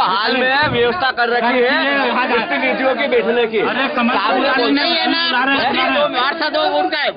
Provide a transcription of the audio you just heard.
हाल में व्यवस्था कर रखी है। नीतियों की बैठने की। अरे नहीं है ना। तो मार सा दो उनका है।